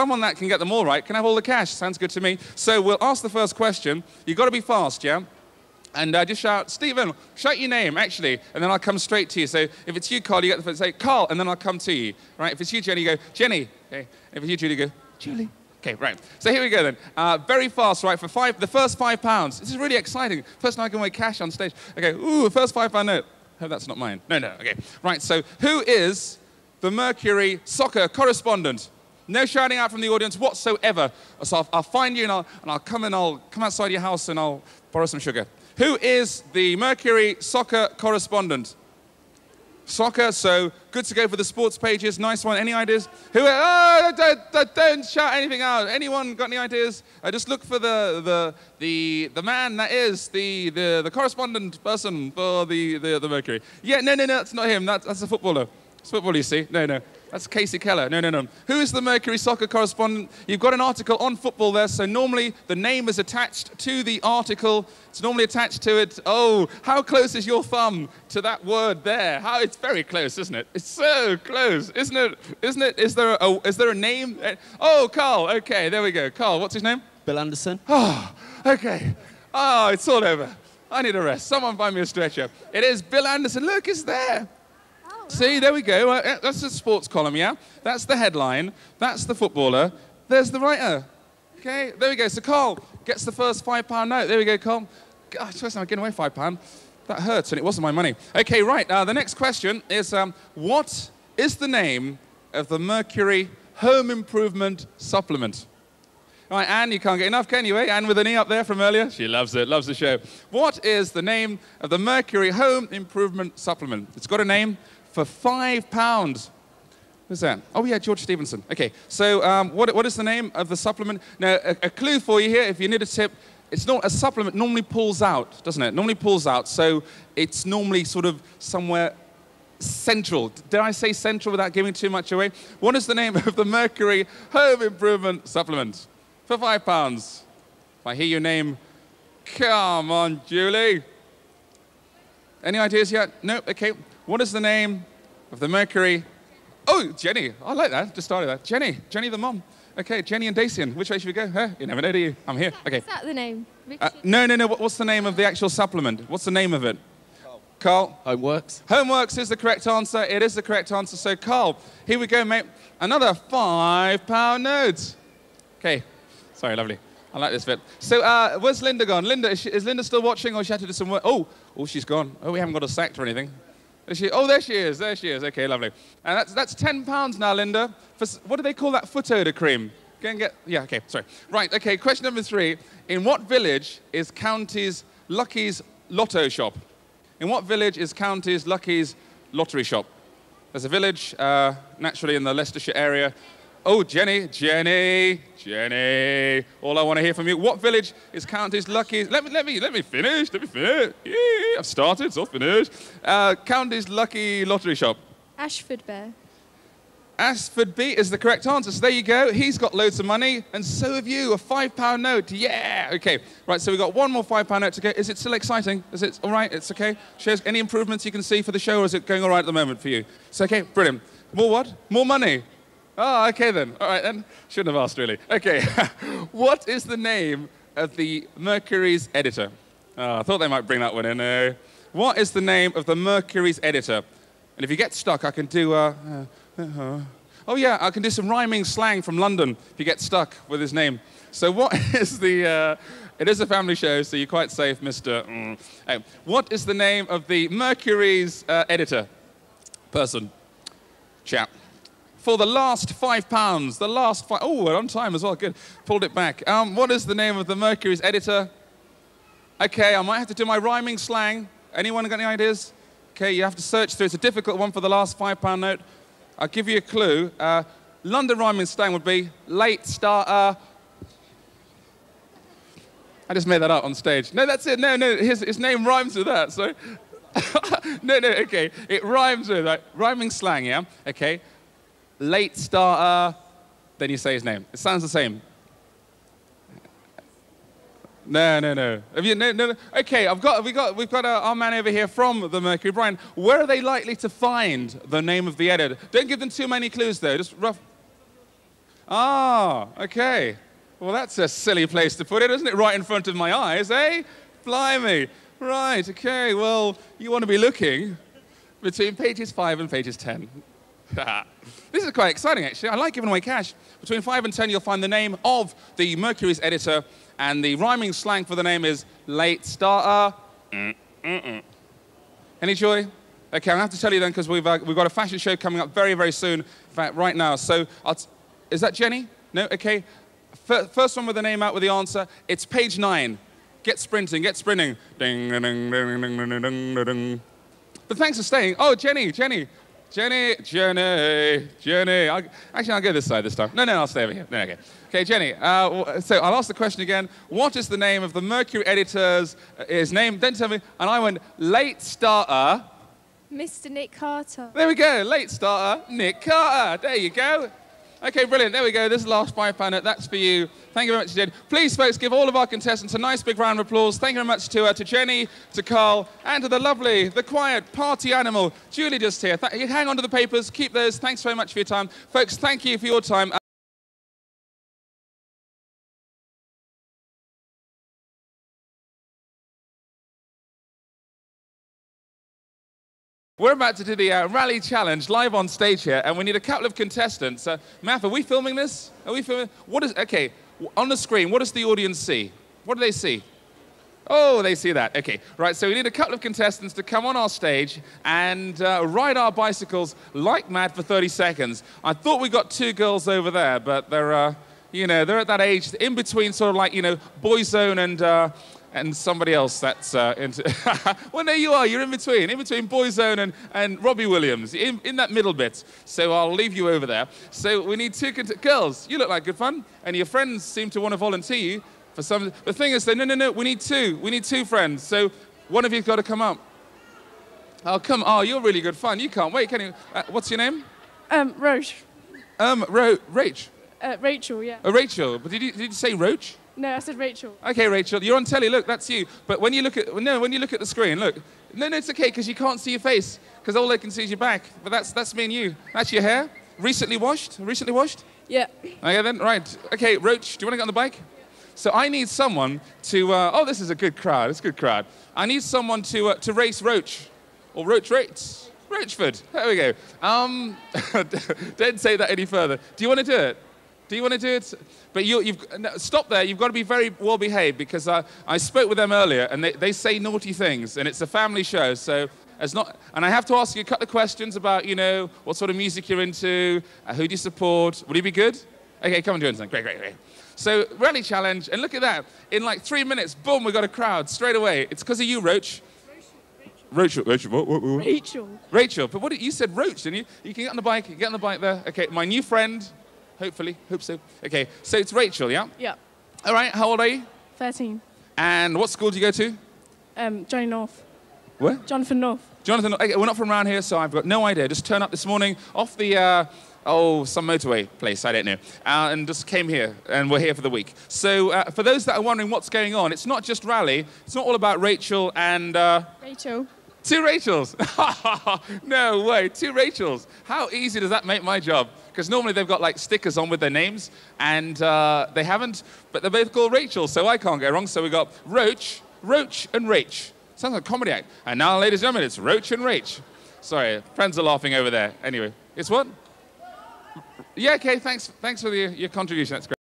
Someone that can get them all right can have all the cash. Sounds good to me. So we'll ask the first question. You've got to be fast, yeah? And uh, just shout, Stephen, shout your name, actually, and then I'll come straight to you. So if it's you, Carl, you get the phone, say, Carl, and then I'll come to you, right? If it's you, Jenny, you go, Jenny. Okay. If it's you, Julie, you go, Julie. Okay, right. So here we go then. Uh, very fast, right? For five, the first five pounds. This is really exciting. First time I can weigh cash on stage. Okay, ooh, first five pound note. Hope that's not mine. No, no, okay. Right, so who is the Mercury soccer correspondent? No shouting out from the audience whatsoever. So I'll, I'll find you and I'll, and I'll come and I'll come outside your house and I'll borrow some sugar. Who is the Mercury soccer correspondent? Soccer, so good to go for the sports pages. Nice one. Any ideas? Who? Oh, don't, don't, shout anything out. Anyone got any ideas? Uh, just look for the, the, the, the man that is the, the, the correspondent person for the, the, the Mercury. Yeah, no, no, no, that's not him. That's, that's a footballer. It's football, you see. No, no. That's Kasey Keller. No, no, no. Who is the Mercury soccer correspondent? You've got an article on football there, so normally the name is attached to the article. It's normally attached to it. Oh, how close is your thumb to that word there? How it's very close, isn't it? It's so close, isn't it? Isn't it? Is there a, is there a name? Oh, Carl. Okay, there we go. Carl, what's his name? Bill Anderson. Oh, okay. Oh, it's all over. I need a rest. Someone find me a stretcher. It is Bill Anderson. Look, it's there. See, there we go. Uh, that's the sports column, yeah? That's the headline. That's the footballer. There's the writer. Okay, there we go. So Carl gets the first five pound note. There we go, Carl. Gosh, I'm getting away five pound. That hurts, and it wasn't my money. Okay, right. Uh, the next question is um, what is the name of the Mercury Home Improvement Supplement? All right, Anne, you can't get enough, can you, eh? Anne with an E up there from earlier. She loves it, loves the show. What is the name of the Mercury Home Improvement Supplement? It's got a name for five pounds. Who's that? Oh, yeah, George Stevenson. Okay, so um, what, what is the name of the supplement? Now, a, a, clue for you here, if you need a tip, it's not a supplement, normally pulls out, doesn't it? Normally pulls out, so it's normally sort of somewhere central. Did I say central without giving too much away? What is the name of the Mercury Home Improvement Supplement? For five pounds. If I hear your name, come on, Julie. Any ideas yet? No? Okay. What is the name of the Mercury? Oh, Jenny. I like that. Just started that. Jenny. Jenny the mom. Okay, Jenny and Dacian. Which way should we go? Huh? You never know, do you? I'm here. Okay. Is that the name? Uh, no, no, no. What's the name of the actual supplement? What's the name of it? Carl. Carl. Homeworks. Homeworks is the correct answer. It is the correct answer. So, Carl, here we go, mate. Another five pound note. Okay. Sorry, lovely. I like this bit. So, uh, where's Linda gone? Linda, is, she, is Linda still watching or she had to do some work? Oh, oh, she's gone. Oh, we haven't got a sacked or anything. She, oh, there she is. There she is. Okay, lovely. And that's, that's 10 pounds now, Linda. For, what do they call that foot odor cream? Go and get, yeah, okay, sorry. Right, okay, question number three. In what village is County's Lucky's Lotto shop? In what village is County's Lucky's Lottery shop? There's a village, uh, naturally in the Leicestershire area, Oh, Jenny, Jenny, Jenny. All I want to hear from you. What village is County's Lucky? Let me, let me, let me finish. Let me finish. Yeah, I've started. It's all finished. Uh, County's Lucky Lottery Shop. Asfordby. Ashford B is the correct answer. So there you go. He's got loads of money, and so have you. A five pound note. Yeah. Okay. Right. So we've got one more five pound note to go. Is it still exciting? Is it all right? It's okay. Shows any improvements you can see for the show, or is it going all right at the moment for you? It's okay. Brilliant. More what? More money. Oh, okay then. All right then. Shouldn't have asked really. Okay. what is the name of the Mercury's editor? Oh, I thought they might bring that one in. Uh, what is the name of the Mercury's editor? And if you get stuck, I can do. Uh, uh, uh, oh yeah, I can do some rhyming slang from London. If you get stuck with his name. So what is the? Uh, it is a family show, so you're quite safe, Mister. Mm. Hey, what is the name of the Mercury's uh, editor? Person. Chap for the last five pounds. The last five. Oh, we're on time as well. Good. Pulled it back. Um, what is the name of the Mercury's editor? Okay, I might have to do my rhyming slang. Anyone got any ideas? Okay, you have to search through. It's a difficult one for the last five pound note. I'll give you a clue. Uh, London rhyming slang would be late starter. I just made that up on stage. No, that's it. No, no, his, his name rhymes with that. So, no, no, okay. It rhymes with like, rhyming slang, yeah? Okay late starter, then you say his name. It sounds the same. No, no, no. Have you, no, no, no. Okay, I've got, we got, we've got uh, our man over here from the Mercury. Brian, where are they likely to find the name of the editor? Don't give them too many clues, though. Just rough. Ah, okay. Well, that's a silly place to put it, isn't it? Right in front of my eyes, eh? Blimey. Right, okay. Well, you want to be looking between pages 5 and pages 10. This is quite exciting, actually. I like giving away cash. Between 5 and 10, you'll find the name of the Mercury's editor, and the rhyming slang for the name is late starter. Mm -mm. Any joy? Okay, I have to tell you then, because we've, uh, we've got a fashion show coming up very, very soon. In fact, right now. So, is that Jenny? No? Okay. First one with the name out with the answer. It's page nine. Get sprinting, get sprinting. Ding, ding, ding, ding, ding, ding, ding, ding. But thanks for staying. Oh, Jenny, Jenny. Jenny, Jenny, Jenny. I'll, actually, I'll go this side this time. No, no, I'll stay over here. No, okay. Okay, Jenny. Uh, so I'll ask the question again. What is the name of the Mercury editor's uh, his name? Then tell me. And I went late starter. Mr. Nick Carter. There we go. Late starter, Nick Carter. There you go. Okay, brilliant. There we go. This is the last five pounder. That's for you. Thank you very much, Jed. Please, folks, give all of our contestants a nice big round of applause. Thank you very much to, uh, to Jenny, to Carl, and to the lovely, the quiet party animal, Julie, just here. Th hang on to the papers. Keep those. Thanks very much for your time. Folks, thank you for your time. We're about to do the uh, rally challenge live on stage here, and we need a couple of contestants. Uh, Math, are we filming this? Are we filming? What is, okay, on the screen, what does the audience see? What do they see? Oh, they see that. Okay, right, so we need a couple of contestants to come on our stage and uh, ride our bicycles like mad for 30 seconds. I thought we got two girls over there, but they're, uh, you know, they're at that age in between sort of like, you know, Boyzone and, uh, and somebody else that's uh, into. well, there you are. You're in between, in between Boyzone and, and Robbie Williams, in, in that middle bit. So I'll leave you over there. So we need two girls. You look like good fun, and your friends seem to want to volunteer you for some. The thing is, though, no, no, no. We need two. We need two friends. So one of you's got to come up. Oh, come. Oh, you're really good fun. You can't wait, can you? Uh, what's your name? Um, Roche. Um, Ro- Rach. Uh, Rachel, yeah. Oh, Rachel. But did you, did you say Roach? No, I said Rachel. Okay, Rachel, you're on telly. Look, that's you. But when you look at no, when you look at the screen, look. No, no, it's okay because you can't see your face because all they can see is your back. But that's that's me and you. That's your hair. Recently washed. Recently washed. Yeah. Okay then. Right. Okay, Roach, do you want to get on the bike? So I need someone to. Uh, oh, this is a good crowd. It's a good crowd. I need someone to uh, to race Roach, or Roach rates. Roachford. There we go. Um, don't say that any further. Do you want to do it? Do you want to do it? But you, have no, stop there. You've got to be very well behaved because I, I spoke with them earlier and they, they say naughty things and it's a family show. So it's not, and I have to ask you a couple of questions about, you know, what sort of music you're into, uh, who do you support? Would you be good? Okay, come on, do it. Great, great, great. So rally challenge, and look at that. In like three minutes, boom, we got a crowd straight away. It's because of you, Roach. Rachel, Rachel, what, what, what? Rachel. Rachel, but what you said Roach, didn't you? You can get on the bike, get on the bike there. Okay, my new friend, hopefully. Hope so. Okay, so it's Rachel, yeah? Yeah. All right, how old are you? 13. And what school do you go to? Um, Johnny North. Where? Jonathan North. Jonathan, okay, we're not from around here, so I've got no idea. Just turned up this morning off the, uh, oh, some motorway place, I don't know, uh, and just came here, and we're here for the week. So uh, for those that are wondering what's going on, it's not just rally, it's not all about Rachel and... Uh, Rachel. Two Rachels. no way, two Rachels. How easy does that make my job? Because normally they've got like stickers on with their names, and uh, they haven't, but they're both called Rachel, so I can't go wrong. So we got Roach, Roach, and Rach. Sounds like a comedy act. And now, ladies and gentlemen, it's Roach and Rach. Sorry, friends are laughing over there. Anyway, it's what? Yeah, okay, thanks, thanks for the, your contribution. That's great.